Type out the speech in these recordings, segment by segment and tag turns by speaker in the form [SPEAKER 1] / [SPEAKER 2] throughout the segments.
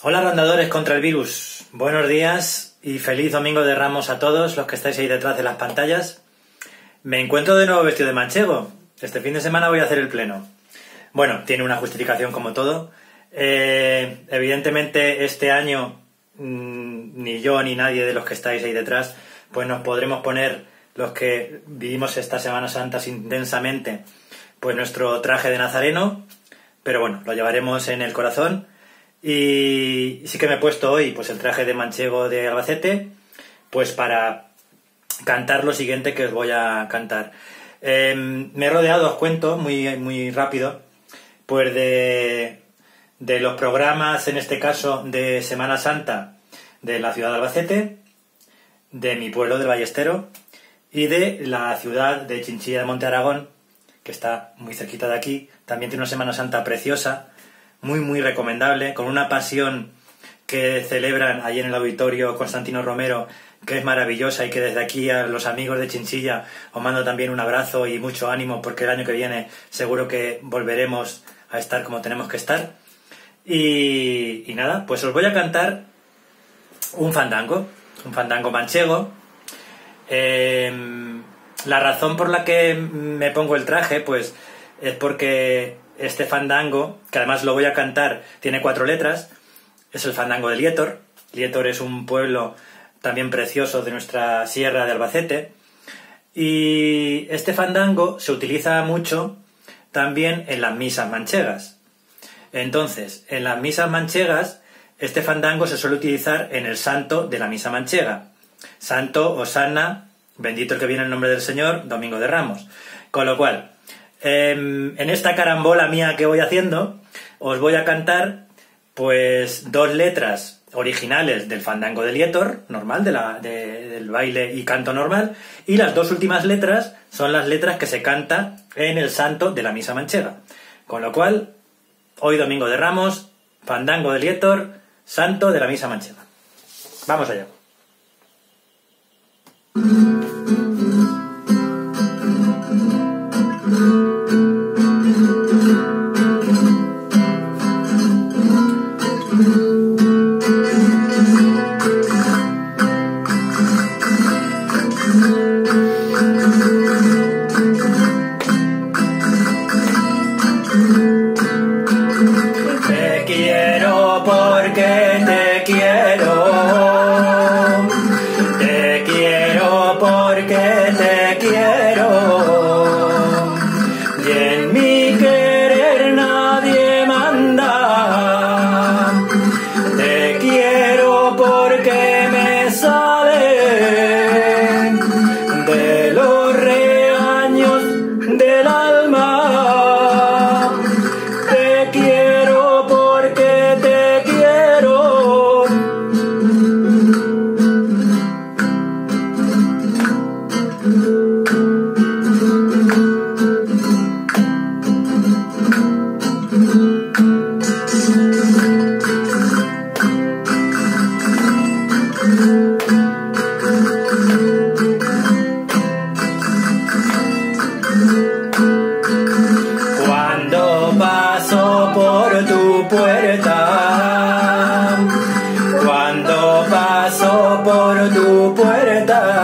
[SPEAKER 1] Hola rondadores contra el virus. Buenos días y feliz domingo de Ramos a todos los que estáis ahí detrás de las pantallas. Me encuentro de nuevo vestido de manchego. Este fin de semana voy a hacer el pleno. Bueno, tiene una justificación como todo. Eh, evidentemente este año mm, ni yo ni nadie de los que estáis ahí detrás pues nos podremos poner los que vivimos esta Semana Santa intensamente pues nuestro traje de nazareno, pero bueno, lo llevaremos en el corazón y sí que me he puesto hoy pues el traje de manchego de Albacete, pues para cantar lo siguiente que os voy a cantar. Em, me he rodeado, os cuento muy, muy rápido, pues de, de los programas, en este caso de Semana Santa de la ciudad de Albacete, de mi pueblo del Ballestero y de la ciudad de Chinchilla de Monte Aragón, que está muy cerquita de aquí. También tiene una Semana Santa preciosa muy, muy recomendable, con una pasión que celebran allí en el auditorio Constantino Romero, que es maravillosa y que desde aquí a los amigos de Chinchilla os mando también un abrazo y mucho ánimo porque el año que viene seguro que volveremos a estar como tenemos que estar. Y, nada, pues os voy a cantar un fandango, un fandango manchego. Em, la razón por la que me pongo el traje, pues es porque este fandango, que además lo voy a cantar, tiene cuatro letras, es el fandango de Lietor. Lietor es un pueblo también precioso de nuestra sierra de Albacete. Y este fandango se utiliza mucho también en las misas manchegas. Entonces, en las misas manchegas, este fandango se suele utilizar en el santo de la misa manchega. Santo, Osana, bendito el que viene en nombre del Señor, Domingo de Ramos. Con lo cual, Em, en esta carambola mía que voy haciendo, os voy a cantar pues dos letras originales del fandango de Lietor, normal, del baile y canto normal, y las dos últimas letras son las letras que se canta en el santo de la misa manchega. Con lo cual, hoy domingo de Ramos, fandango de Lietor, santo de la misa manchega. Vamos allá. tu puerta.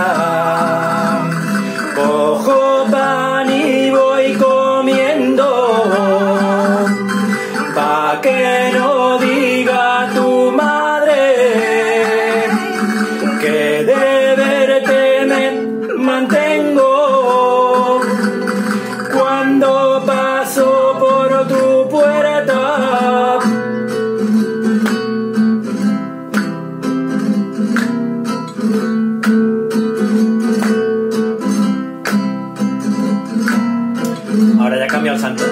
[SPEAKER 1] Ahora ya ha cambiado el santo.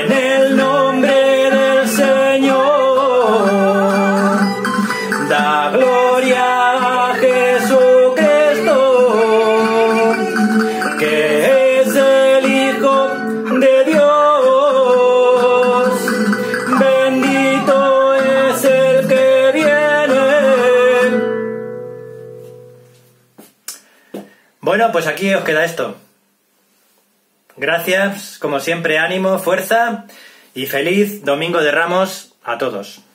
[SPEAKER 1] en el nombre del Señor. Da gloria a Jesucristo, que es el Hijo de Dios. Bendito es el que viene. Bueno, pues aquí os queda esto. Gracias, como siempre, ánimo, fuerza y feliz Domingo de Ramos a todos.